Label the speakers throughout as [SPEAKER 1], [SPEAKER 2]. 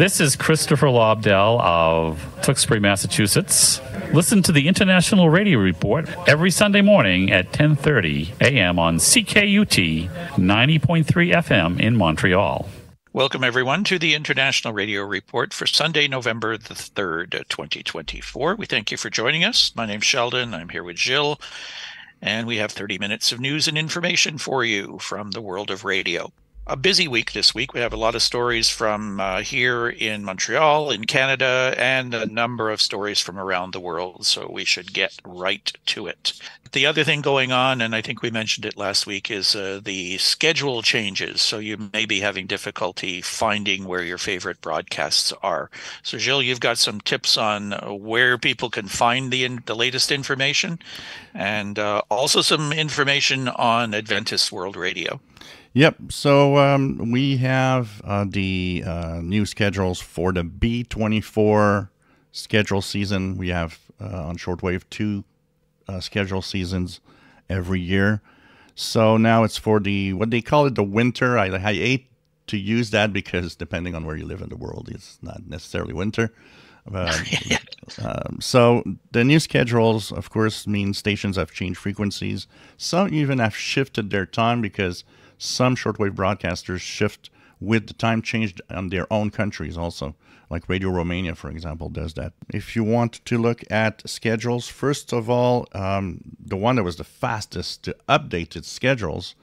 [SPEAKER 1] This is Christopher Lobdell of Tewksbury, Massachusetts. Listen to the International Radio Report every Sunday morning at 10:30 a.m. on CKUT 90.3 FM in Montreal.
[SPEAKER 2] Welcome, everyone, to the International Radio Report for Sunday, November the 3rd, 2024. We thank you for joining us. My name's Sheldon. I'm here with Jill, and we have 30 minutes of news and information for you from the world of radio a busy week this week. We have a lot of stories from uh, here in Montreal, in Canada, and a number of stories from around the world. So we should get right to it. The other thing going on, and I think we mentioned it last week, is uh, the schedule changes. So you may be having difficulty finding where your favorite broadcasts are. So, Jill, you've got some tips on where people can find the, the latest information and uh, also some information on Adventist World Radio.
[SPEAKER 3] Yep. So um, we have uh, the uh, new schedules for the B24 schedule season. We have uh, on shortwave two uh, schedule seasons every year. So now it's for the what they call it the winter. I, I hate to use that because depending on where you live in the world, it's not necessarily winter. Um, um, so the new schedules, of course, mean stations have changed frequencies. Some even have shifted their time because some shortwave broadcasters shift with the time change on their own countries also. Like radio romania for example does that. If you want to look at schedules first of all um, the one that was the fastest to update its schedules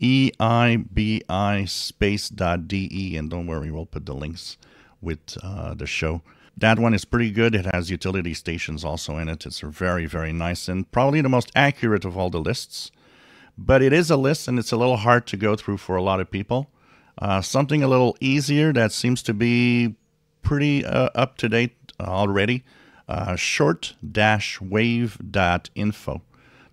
[SPEAKER 3] eibi space.de and don't worry we'll put the links with uh, the show. That one is pretty good. It has utility stations also in it. It's very very nice and probably the most accurate of all the lists but it is a list and it's a little hard to go through for a lot of people. Uh, something a little easier that seems to be pretty uh, up to date already uh, short wave.info.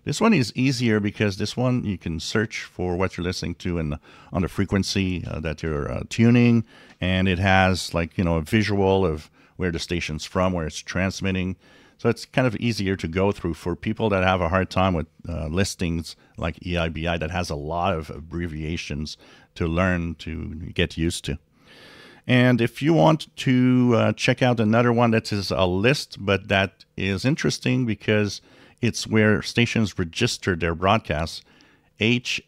[SPEAKER 3] This one is easier because this one you can search for what you're listening to and on the frequency uh, that you're uh, tuning, and it has like you know a visual of where the station's from, where it's transmitting. So it's kind of easier to go through for people that have a hard time with uh, listings like EIBI that has a lot of abbreviations to learn to get used to. And if you want to uh, check out another one that is a list, but that is interesting because it's where stations register their broadcasts, hfcc.org.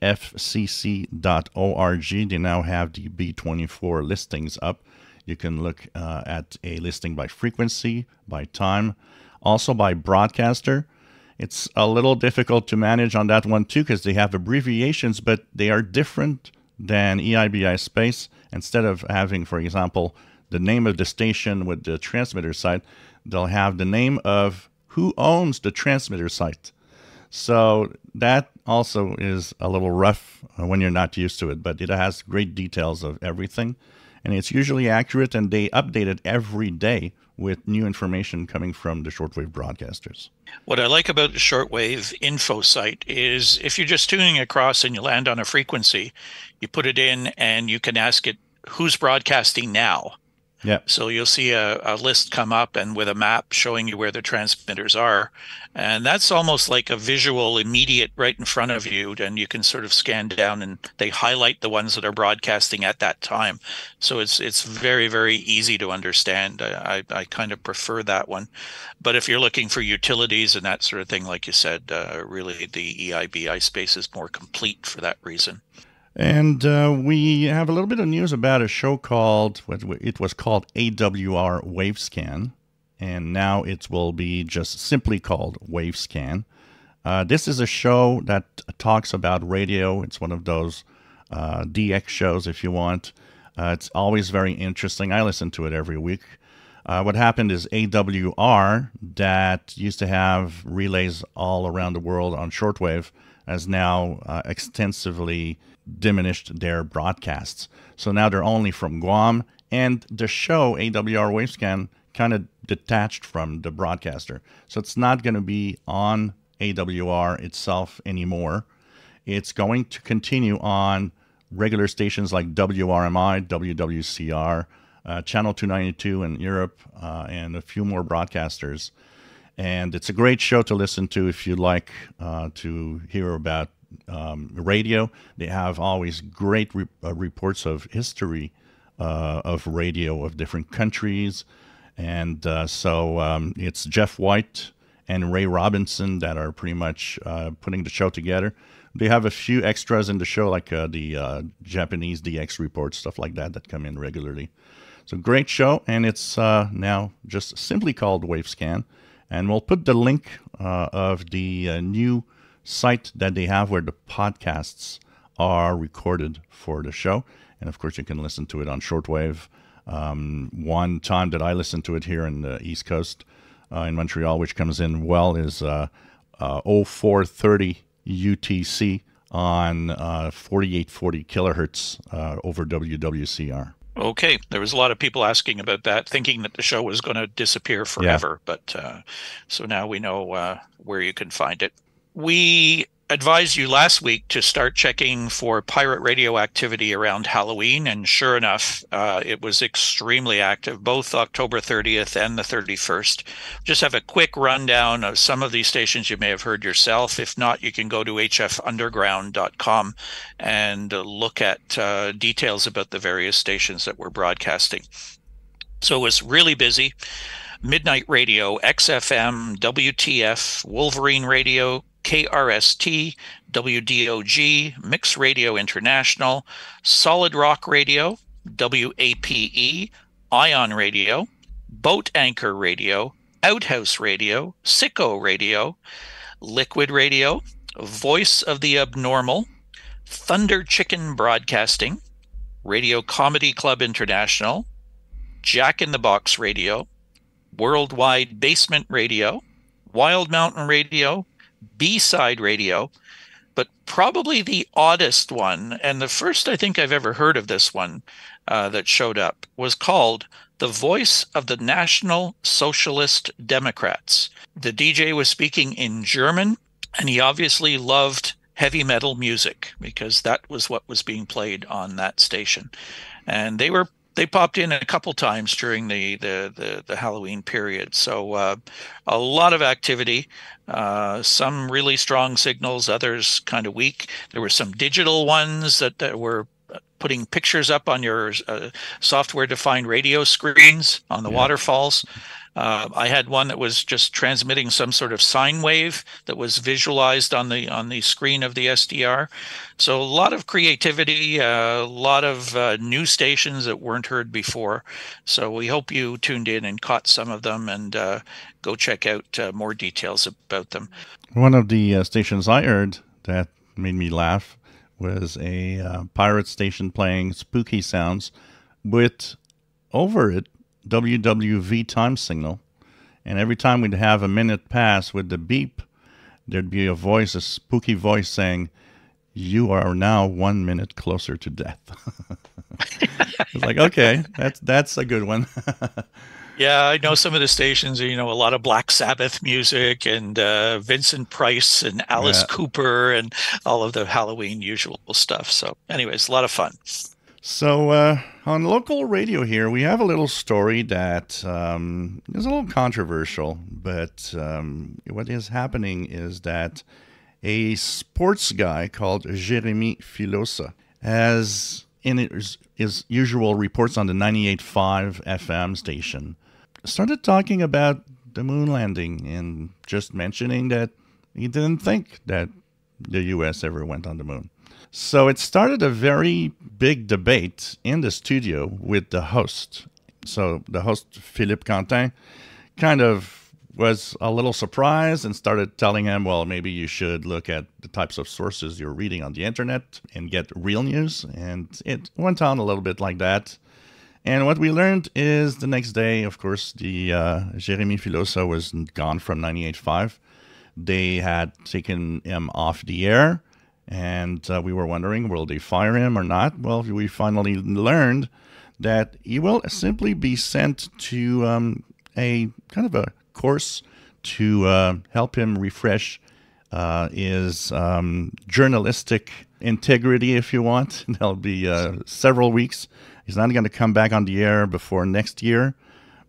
[SPEAKER 3] They now have the B24 listings up. You can look uh, at a listing by frequency, by time, also by broadcaster. It's a little difficult to manage on that one too because they have abbreviations, but they are different than EIBI space. Instead of having, for example, the name of the station with the transmitter site, they'll have the name of who owns the transmitter site. So that also is a little rough when you're not used to it, but it has great details of everything. And it's usually accurate, and they update it every day with new information coming from the shortwave broadcasters.
[SPEAKER 2] What I like about the shortwave info site is if you're just tuning across and you land on a frequency, you put it in and you can ask it who's broadcasting now.
[SPEAKER 3] Yeah.
[SPEAKER 2] So you'll see a, a list come up and with a map showing you where the transmitters are. And that's almost like a visual immediate right in front of you. And you can sort of scan down and they highlight the ones that are broadcasting at that time. So it's it's very, very easy to understand. I, I, I kind of prefer that one. But if you're looking for utilities and that sort of thing, like you said, uh, really the EIBI space is more complete for that reason.
[SPEAKER 3] And uh, we have a little bit of news about a show called, what it was called AWR Wavescan, and now it will be just simply called Wavescan. Uh, this is a show that talks about radio. It's one of those uh, DX shows, if you want. Uh, it's always very interesting. I listen to it every week. Uh, what happened is AWR, that used to have relays all around the world on shortwave, has now uh, extensively diminished their broadcasts. So now they're only from Guam, and the show AWR Wavescan kind of detached from the broadcaster. So it's not going to be on AWR itself anymore. It's going to continue on regular stations like WRMI, WWCR, uh, Channel 292 in Europe, uh, and a few more broadcasters. And it's a great show to listen to if you like uh, to hear about um, radio. They have always great re- uh, reports of history uh, of radio of different countries. And uh, so um, it's Jeff White and Ray Robinson that are pretty much uh, putting the show together. They have a few extras in the show, like uh, the uh, Japanese DX reports, stuff like that, that come in regularly. So great show, and it's now just simply called Wavescan. And we'll put the link of the new site that they have where the podcasts are recorded for the show. And of course, you can listen to it on shortwave. Um, one time that I listened to it here in the East Coast uh, in Montreal, which comes in well, is uh, uh, 0430 UTC on uh, 4840 kilohertz uh, over WWCR.
[SPEAKER 2] Okay, there was a lot of people asking about that, thinking that the show was going to disappear forever. Yeah. But uh, so now we know uh, where you can find it. We advised you last week to start checking for pirate radio activity around Halloween, and sure enough, uh, it was extremely active, both October 30th and the 31st. Just have a quick rundown of some of these stations you may have heard yourself. If not, you can go to hfunderground.com and look at uh, details about the various stations that were broadcasting. So it was really busy. Midnight Radio, XFM, WTF, Wolverine Radio, KRST, WDOG, Mix Radio International, Solid Rock Radio, WAPE, Ion Radio, Boat Anchor Radio, Outhouse Radio, Sicko Radio, Liquid Radio, Voice of the Abnormal, Thunder Chicken Broadcasting, Radio Comedy Club International, Jack in the Box Radio, Worldwide Basement Radio, Wild Mountain Radio, B side radio, but probably the oddest one, and the first I think I've ever heard of this one uh, that showed up, was called The Voice of the National Socialist Democrats. The DJ was speaking in German, and he obviously loved heavy metal music because that was what was being played on that station. And they were they popped in a couple times during the the the, the Halloween period. So uh, a lot of activity. Uh, some really strong signals, others kind of weak. There were some digital ones that, that were putting pictures up on your uh, software defined radio screens on the yeah. waterfalls. Uh, I had one that was just transmitting some sort of sine wave that was visualized on the on the screen of the SDR. So a lot of creativity, uh, a lot of uh, new stations that weren't heard before. So we hope you tuned in and caught some of them, and uh, go check out uh, more details about them.
[SPEAKER 3] One of the uh, stations I heard that made me laugh was a pirate station playing spooky sounds with over it WWV time signal. And every time we'd have a minute pass with the beep, there'd be a voice, a spooky voice saying, You are now one minute closer to death. it's like, okay, that's that's a good one.
[SPEAKER 2] yeah, I know some of the stations, you know, a lot of Black Sabbath music and uh, Vincent Price and Alice yeah. Cooper and all of the Halloween usual stuff. So, anyways, a lot of fun.
[SPEAKER 3] So, uh, on local radio here, we have a little story that um, is a little controversial, but um, what is happening is that a sports guy called Jeremy Filosa has, in his, his usual reports on the 98.5 FM station, started talking about the moon landing and just mentioning that he didn't think that the U.S. ever went on the moon. So it started a very big debate in the studio with the host. So the host, Philippe Quentin, kind of was a little surprised and started telling him, well, maybe you should look at the types of sources you're reading on the internet and get real news. And it went on a little bit like that. And what we learned is the next day, of course, the uh, Jeremy Filosa was gone from 98.5. They had taken him off the air and uh, we were wondering, will they fire him or not? Well, we finally learned that he will simply be sent to um, a kind of a course to uh, help him refresh uh, his um, journalistic integrity, if you want. There'll be uh, several weeks. He's not going to come back on the air before next year,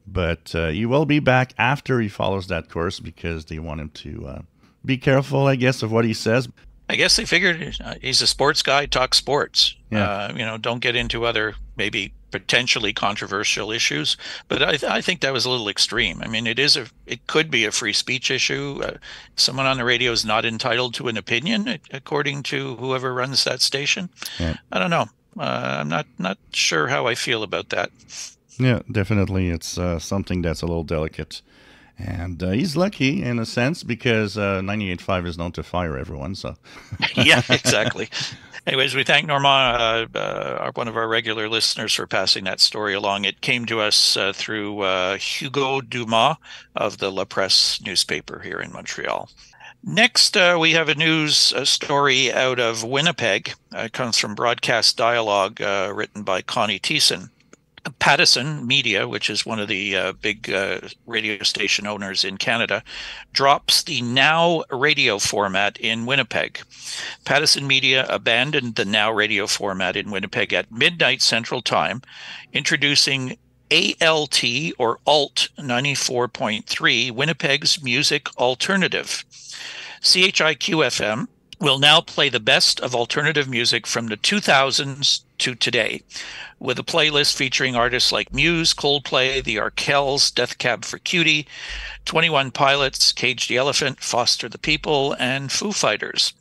[SPEAKER 3] but uh, he will be back after he follows that course because they want him to uh, be careful, I guess, of what he says.
[SPEAKER 2] I guess they figured uh, he's a sports guy, talk sports. Yeah. Uh, you know, don't get into other maybe potentially controversial issues. But I, th- I, think that was a little extreme. I mean, it is a, it could be a free speech issue. Uh, someone on the radio is not entitled to an opinion, according to whoever runs that station. Yeah. I don't know. Uh, I'm not not sure how I feel about that.
[SPEAKER 3] Yeah, definitely, it's uh, something that's a little delicate. And uh, he's lucky in a sense because uh, 98.5 is known to fire everyone. So,
[SPEAKER 2] yeah, exactly. Anyways, we thank Normand, uh, uh, one of our regular listeners, for passing that story along. It came to us uh, through uh, Hugo Dumas of the La Presse newspaper here in Montreal. Next, uh, we have a news uh, story out of Winnipeg. it comes from Broadcast Dialogue, written by Connie Thiessen. Pattison Media, which is one of the uh, big uh, radio station owners in Canada, drops the Now radio format in Winnipeg. Pattison Media abandoned the Now radio format in Winnipeg at midnight Central Time, introducing ALT or Alt 94.3, Winnipeg's music alternative. CHIQ FM will now play the best of alternative music from the 2000s to today, with a playlist featuring artists like Muse, Coldplay, The Arkells, Death Cab for Cutie, 21 Pilots, Cage the Elephant, Foster the People, and Foo Fighters.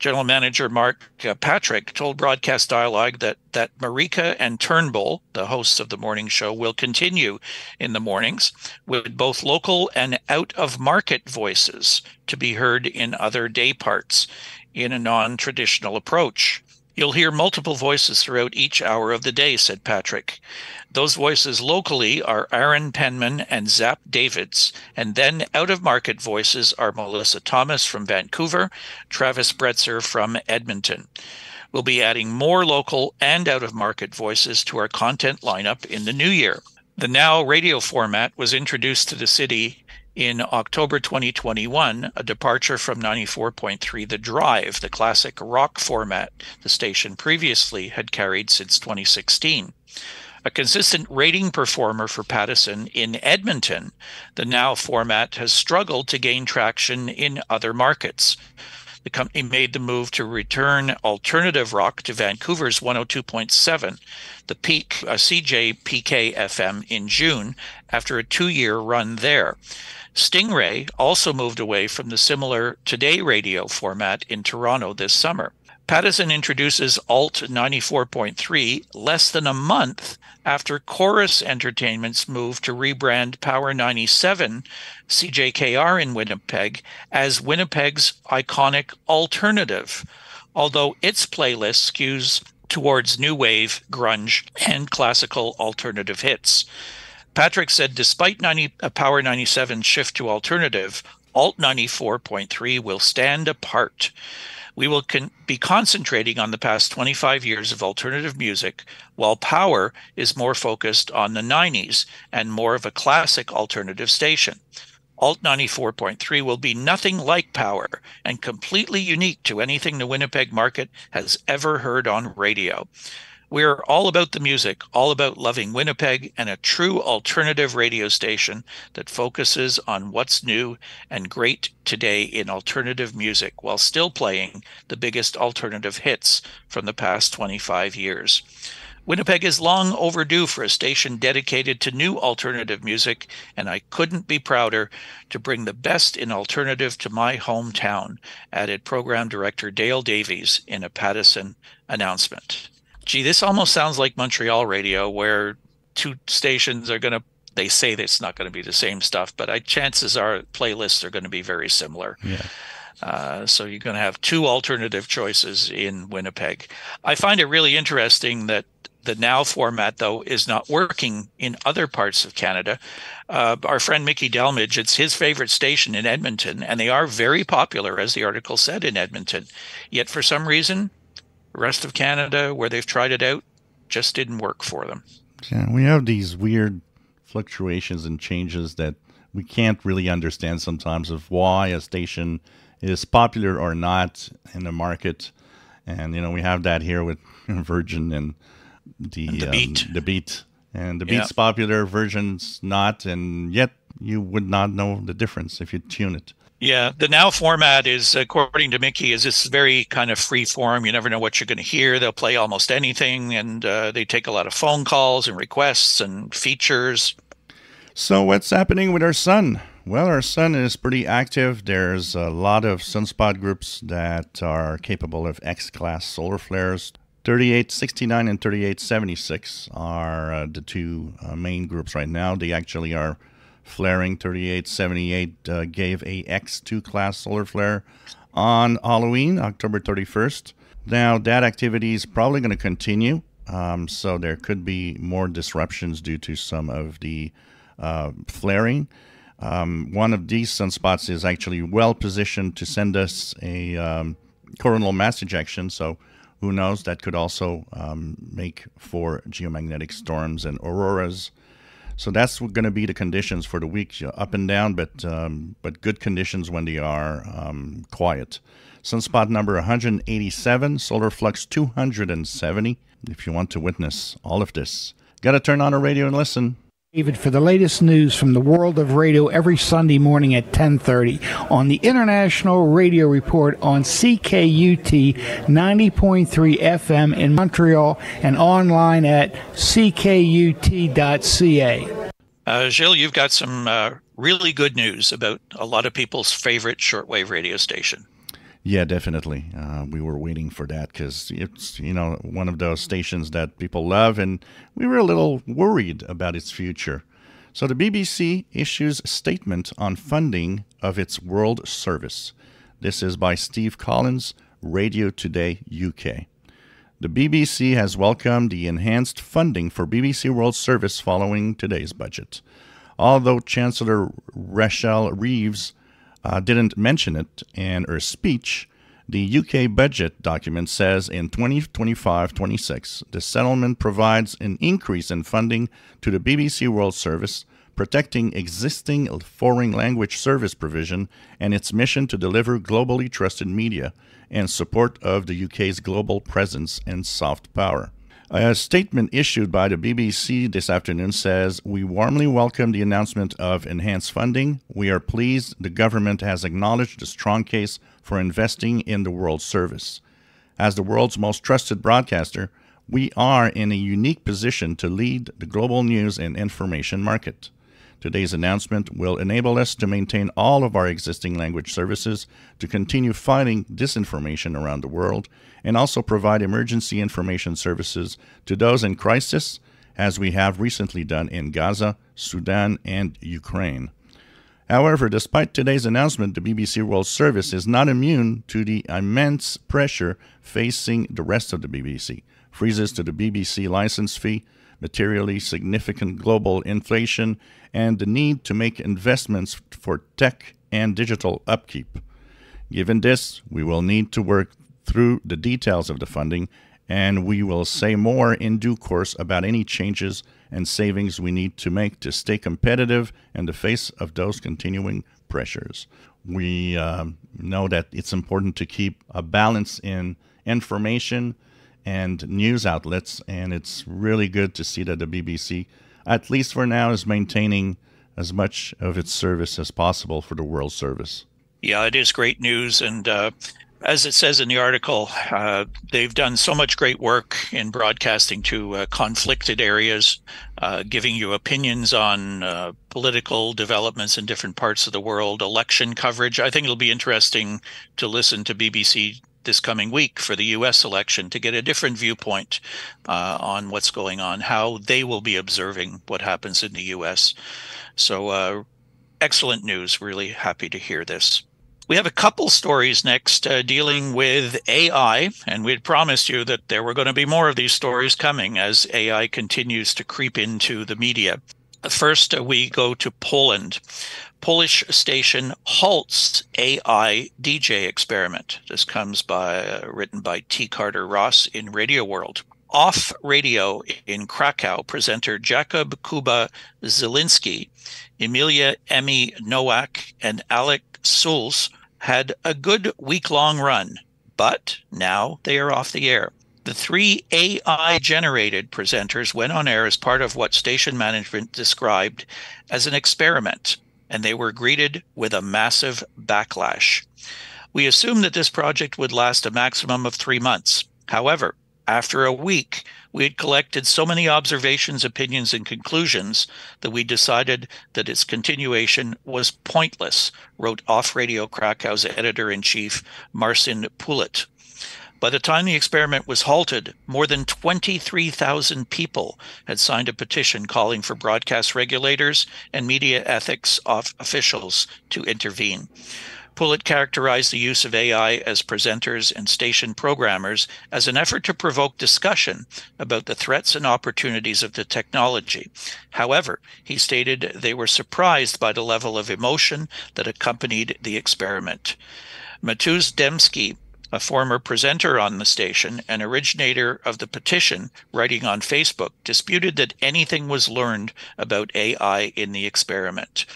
[SPEAKER 2] General Manager Mark uh, Patrick told Broadcast Dialogue that, that Marika and Turnbull, the hosts of the morning show, will continue in the mornings with both local and out of market voices to be heard in other day parts in a non traditional approach. You'll hear multiple voices throughout each hour of the day, said Patrick. Those voices locally are Aaron Penman and Zap Davids, and then out of market voices are Melissa Thomas from Vancouver, Travis Bretzer from Edmonton. We'll be adding more local and out of market voices to our content lineup in the new year. The Now radio format was introduced to the city in October 2021, a departure from 94.3 The Drive, the classic rock format the station previously had carried since 2016. A consistent rating performer for Pattison in Edmonton, the now format has struggled to gain traction in other markets. The company made the move to return alternative rock to Vancouver's 102.7, the peak uh, CJPK FM in June after a two year run there. Stingray also moved away from the similar Today radio format in Toronto this summer. Pattison introduces Alt 94.3 less than a month after Corus Entertainment's move to rebrand Power 97 CJKR in Winnipeg as Winnipeg's iconic alternative, although its playlist skews towards new wave, grunge, and classical alternative hits. Patrick said despite 90, uh, Power 97's shift to alternative, Alt 94.3 will stand apart. We will con- be concentrating on the past 25 years of alternative music, while Power is more focused on the 90s and more of a classic alternative station. Alt 94.3 will be nothing like Power and completely unique to anything the Winnipeg market has ever heard on radio. We're all about the music, all about loving Winnipeg, and a true alternative radio station that focuses on what's new and great today in alternative music while still playing the biggest alternative hits from the past 25 years. Winnipeg is long overdue for a station dedicated to new alternative music, and I couldn't be prouder to bring the best in alternative to my hometown, added program director Dale Davies in a Pattison announcement gee, this almost sounds like Montreal radio, where two stations are going to. They say that it's not going to be the same stuff, but I, chances are playlists are going to be very similar.
[SPEAKER 3] Yeah.
[SPEAKER 2] Uh, so you're going to have two alternative choices in Winnipeg. I find it really interesting that the now format, though, is not working in other parts of Canada. Uh, our friend Mickey Delmage, it's his favorite station in Edmonton, and they are very popular, as the article said, in Edmonton. Yet for some reason, rest of Canada, where they've tried it out, just didn't work for them.
[SPEAKER 3] Yeah, we have these weird fluctuations and changes that we can't really understand sometimes of why a station is popular or not in the market. And, you know, we have that here with Virgin and the,
[SPEAKER 2] and the
[SPEAKER 3] um,
[SPEAKER 2] beat.
[SPEAKER 3] The beat. And the beat's yeah. popular, Virgin's not. And yet you would not know the difference if you tune it.
[SPEAKER 2] Yeah, the now format is, according to Mickey, is this very kind of free form. You never know what you're going to hear. They'll play almost anything, and uh, they take a lot of phone calls and requests and features.
[SPEAKER 3] So, what's happening with our sun? Well, our sun is pretty active. There's a lot of sunspot groups that are capable of X class solar flares. 3869 and 3876 are uh, the two uh, main groups right now. They actually are flaring 3878 uh, gave a X2 class solar flare on Halloween, October 31st. Now, that activity is probably going to continue, um, so there could be more disruptions due to some of the uh, flaring. Um, one of these sunspots is actually well positioned to send us a um, coronal mass ejection, so who knows, that could also um, make for geomagnetic storms and auroras so that's going to be the conditions for the week, up and down, but um, but good conditions when they are um, quiet. Sunspot number 187, solar flux 270. If you want to witness all of this, got to turn on a radio and listen.
[SPEAKER 4] David for the latest news from the world of radio every Sunday morning at 10:30 on the International Radio Report on CKUT 90.3 FM in Montreal and online at ckut.ca.
[SPEAKER 2] Uh, Gilles, you've got some uh, really good news about a lot of people's favorite shortwave radio station.
[SPEAKER 3] Yeah, definitely. Uh, we were waiting for that because it's you know one of those stations that people love, and we were a little worried about its future. So the BBC issues a statement on funding of its World Service. This is by Steve Collins, Radio Today UK. The BBC has welcomed the enhanced funding for BBC World Service following today's budget. Although Chancellor Rachel Reeves uh, didn't mention it in her speech. The UK budget document says in 2025 26, the settlement provides an increase in funding to the BBC World Service, protecting existing foreign language service provision and its mission to deliver globally trusted media and support of the UK's global presence and soft power. A statement issued by the BBC this afternoon says We warmly welcome the announcement of enhanced funding. We are pleased the government has acknowledged the strong case for investing in the World Service. As the world's most trusted broadcaster, we are in a unique position to lead the global news and information market. Today's announcement will enable us to maintain all of our existing language services, to continue fighting disinformation around the world, and also provide emergency information services to those in crisis, as we have recently done in Gaza, Sudan, and Ukraine. However, despite today's announcement, the BBC World Service is not immune to the immense pressure facing the rest of the BBC. Freezes to the BBC license fee, materially significant global inflation, and the need to make investments for tech and digital upkeep. Given this, we will need to work through the details of the funding, and we will say more in due course about any changes and savings we need to make to stay competitive in the face of those continuing pressures. We um, know that it's important to keep a balance in information and news outlets. And it's really good to see that the BBC, at least for now, is maintaining as much of its service as possible for the world service.
[SPEAKER 2] Yeah, it is great news. And uh, as it says in the article, uh, they've done so much great work in broadcasting to uh, conflicted areas, uh, giving you opinions on uh, political developments in different parts of the world, election coverage. I think it'll be interesting to listen to BBC this coming week for the U.S. election to get a different viewpoint uh, on what's going on, how they will be observing what happens in the U.S. So, uh, excellent news. Really happy to hear this. We have a couple stories next uh, dealing with AI, and we'd promised you that there were going to be more of these stories coming as AI continues to creep into the media. First, uh, we go to Poland. Polish station halts AI DJ experiment. This comes by uh, written by T. Carter Ross in Radio World. Off radio in Krakow, presenter Jakub Kuba Zielinski, Emilia Emmy Nowak, and Alex Szulc had a good week long run, but now they are off the air. The three AI generated presenters went on air as part of what station management described as an experiment and they were greeted with a massive backlash. We assumed that this project would last a maximum of three months. However, after a week, we had collected so many observations, opinions, and conclusions that we decided that its continuation was pointless, wrote Off Radio Krakow's editor in chief, Marcin Pulit. By the time the experiment was halted, more than 23,000 people had signed a petition calling for broadcast regulators and media ethics officials to intervene. Pulit characterized the use of AI as presenters and station programmers as an effort to provoke discussion about the threats and opportunities of the technology. However, he stated they were surprised by the level of emotion that accompanied the experiment. Mateusz Demski, a former presenter on the station and originator of the petition, writing on Facebook, disputed that anything was learned about AI in the experiment.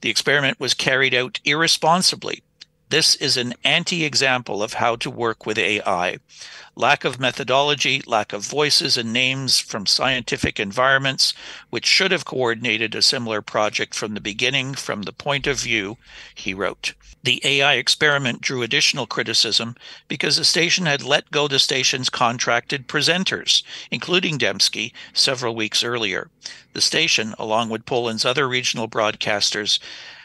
[SPEAKER 2] The experiment was carried out irresponsibly. This is an anti example of how to work with AI. Lack of methodology, lack of voices and names from scientific environments, which should have coordinated a similar project from the beginning from the point of view, he wrote. The AI experiment drew additional criticism because the station had let go the station's contracted presenters, including Demski, several weeks earlier. The station, along with Poland's other regional broadcasters,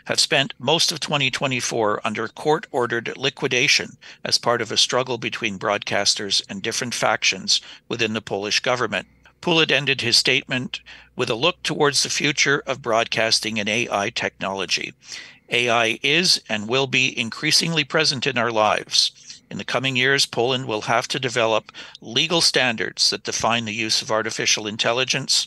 [SPEAKER 2] have spent most of 2024 under court ordered liquidation as part of a struggle between broadcasters and different factions within the Polish government. Pulit ended his statement with a look towards the future of broadcasting and AI technology. AI is and will be increasingly present in our lives. In the coming years, Poland will have to develop legal standards that define the use of artificial intelligence.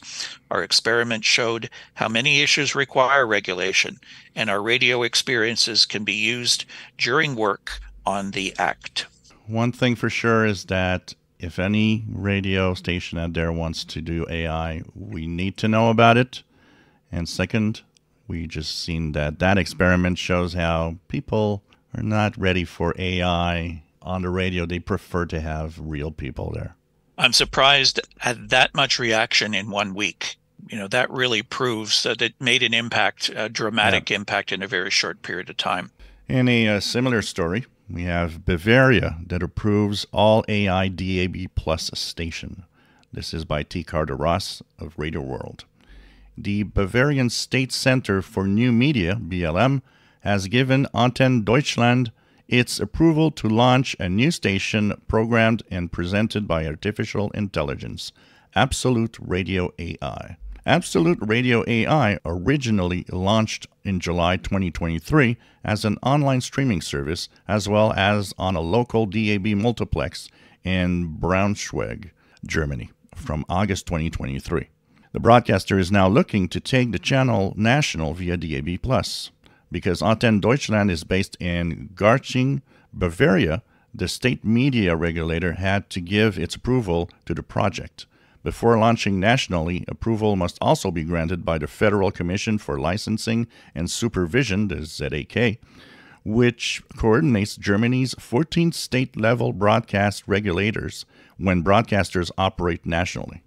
[SPEAKER 2] Our experiment showed how many issues require regulation, and our radio experiences can be used during work on the act.
[SPEAKER 3] One thing for sure is that if any radio station out there wants to do AI, we need to know about it. And second, we just seen that that experiment shows how people are not ready for AI on the radio. They prefer to have real people there.
[SPEAKER 2] I'm surprised at that much reaction in one week. You know, that really proves that it made an impact, a dramatic yeah. impact in a very short period of time.
[SPEAKER 3] In a, uh, similar story, we have Bavaria that approves all AI DAB Plus station. This is by T. Carter Ross of Radio World the Bavarian State Center for New Media, BLM, has given Antenne Deutschland its approval to launch a new station programmed and presented by artificial intelligence, Absolute Radio AI. Absolute Radio AI originally launched in July 2023 as an online streaming service as well as on a local DAB multiplex in Braunschweig, Germany from August 2023. The broadcaster is now looking to take the channel national via DAB+. Because Antenne Deutschland is based in Garching, Bavaria, the state media regulator had to give its approval to the project. Before launching nationally, approval must also be granted by the Federal Commission for Licensing and Supervision, the ZAK, which coordinates Germany's 14 state level broadcast regulators when broadcasters operate nationally.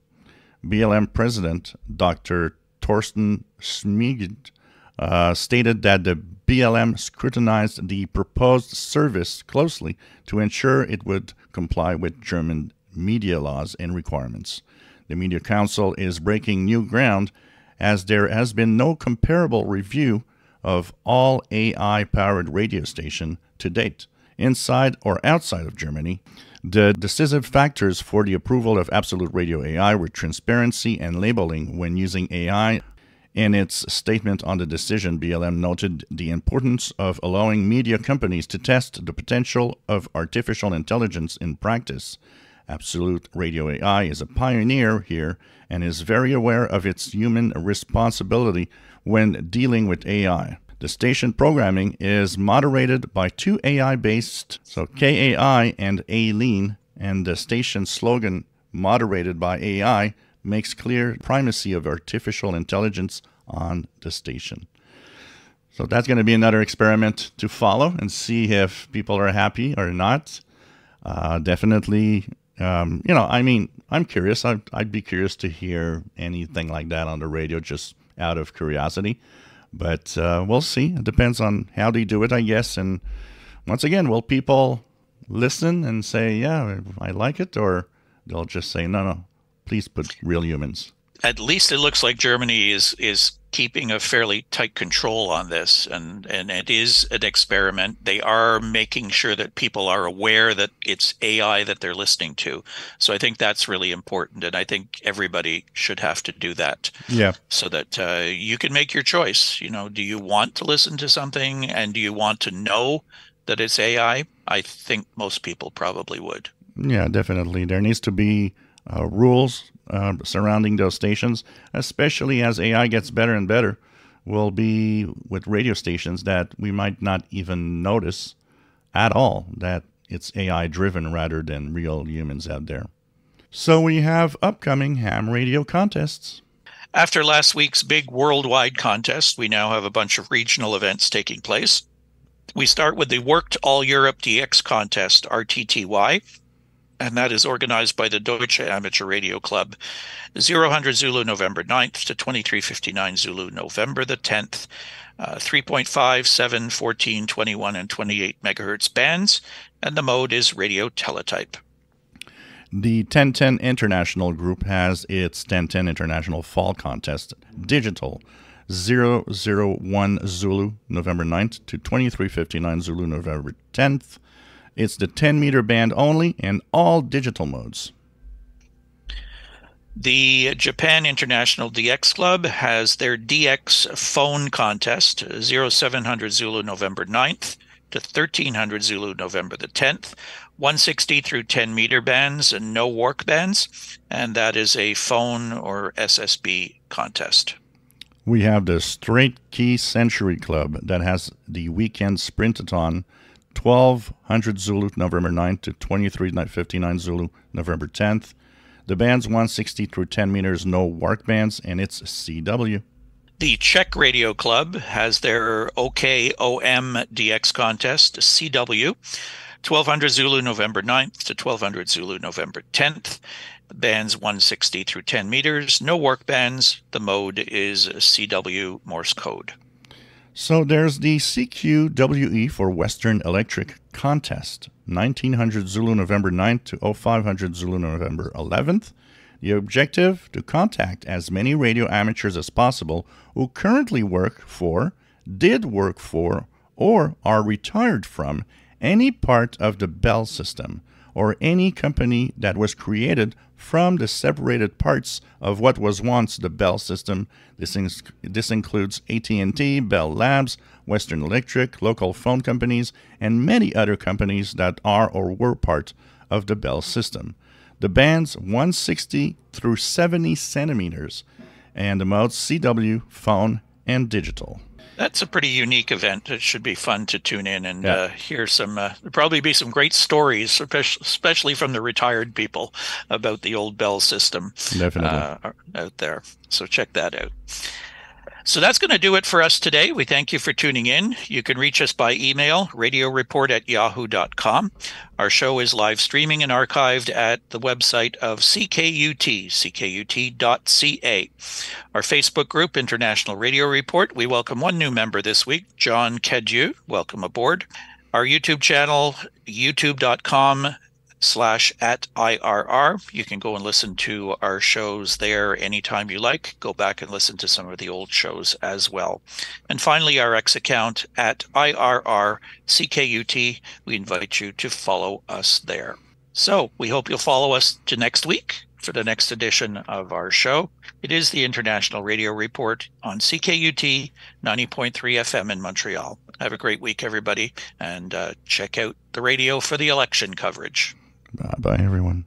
[SPEAKER 3] BLM president Dr. Torsten Schmid uh, stated that the BLM scrutinized the proposed service closely to ensure it would comply with German media laws and requirements. The Media Council is breaking new ground as there has been no comparable review of all AI powered radio station to date, inside or outside of Germany, the decisive factors for the approval of Absolute Radio AI were transparency and labeling when using AI. In its statement on the decision, BLM noted the importance of allowing media companies to test the potential of artificial intelligence in practice. Absolute Radio AI is a pioneer here and is very aware of its human responsibility when dealing with AI. The station programming is moderated by two AI based, so KAI and ALEAN, and the station slogan, moderated by AI, makes clear primacy of artificial intelligence on the station. So that's going to be another experiment to follow and see if people are happy or not. Uh, definitely, um, you know, I mean, I'm curious. I'd, I'd be curious to hear anything like that on the radio just out of curiosity. But uh, we'll see. It depends on how they do it, I guess. And once again, will people listen and say, yeah, I like it? Or they'll just say, no, no, please put real humans?
[SPEAKER 2] At least it looks like Germany is is keeping a fairly tight control on this and and it is an experiment. They are making sure that people are aware that it's ai that they're listening to. So i think that's really important and i think everybody should have to do that
[SPEAKER 3] yeah.
[SPEAKER 2] so that uh, you can make your choice. You know do you want to listen to something and do you want to know that it's ai i think most people probably would.
[SPEAKER 3] Yeah definitely. There needs to be uh, rules uh, surrounding those stations, especially as AI gets better and better, will be with radio stations that we might not even notice at all that it's AI driven rather than real humans out there. So we have upcoming ham radio contests.
[SPEAKER 2] After last week's big worldwide contest, we now have a bunch of regional events taking place. We start with the Worked All Europe DX contest, RTTY, and that is organized by the Deutsche Amateur Radio Club. 000 Zulu November 9th to 2359 Zulu November the 10th. Uh, 3.5, 7, 14, 21, and 28 megahertz bands, and the mode is radio teletype.
[SPEAKER 3] The 1010 International Group has its 1010 International Fall Contest digital 001 Zulu November 9th to 2359 Zulu November 10th. It's the 10 meter band only and all digital modes.
[SPEAKER 2] The Japan International DX Club has their DX phone contest 0700 Zulu November 9th to 1300 Zulu November the 10th. 160 through 10 meter bands and no WARC bands, and that is a phone or SSB contest.
[SPEAKER 3] We have the Straight Key Century Club that has the weekend sprintathon 1200 Zulu November 9th to 2359 Zulu November 10th. The band's 160 through 10 meters, no WARC bands, and it's CW.
[SPEAKER 2] The Czech Radio Club has their OKOM DX contest, CW, 1200 Zulu November 9th to 1200 Zulu November 10th. The bands 160 through 10 meters, no WARC bands. The mode is CW Morse code.
[SPEAKER 3] So there's the CQWE for Western Electric contest, 1900 Zulu November 9th to 0500 Zulu November 11th. The objective to contact as many radio amateurs as possible who currently work for, did work for, or are retired from any part of the Bell system or any company that was created from the separated parts of what was once the Bell system. This, in- this includes AT&T, Bell Labs, Western Electric, local phone companies, and many other companies that are or were part of the Bell system. The bands 160 through 70 centimeters, and the modes CW, phone, and digital.
[SPEAKER 2] That's a pretty unique event. It should be fun to tune in and yeah. uh, hear some. Uh, probably be some great stories, especially from the retired people about the old Bell system.
[SPEAKER 3] Definitely uh,
[SPEAKER 2] out there. So check that out. So that's going to do it for us today. We thank you for tuning in. You can reach us by email, radioreport at yahoo.com. Our show is live streaming and archived at the website of CKUT, ckut.ca. Our Facebook group, International Radio Report, we welcome one new member this week, John Kedju. Welcome aboard. Our YouTube channel, youtube.com slash at IRR. You can go and listen to our shows there anytime you like. Go back and listen to some of the old shows as well. And finally, our X account at IRR CKUT. We invite you to follow us there. So we hope you'll follow us to next week for the next edition of our show. It is the International Radio Report on CKUT 90.3 FM in Montreal. Have a great week, everybody, and uh, check out the radio for the election coverage.
[SPEAKER 3] Bye bye, everyone.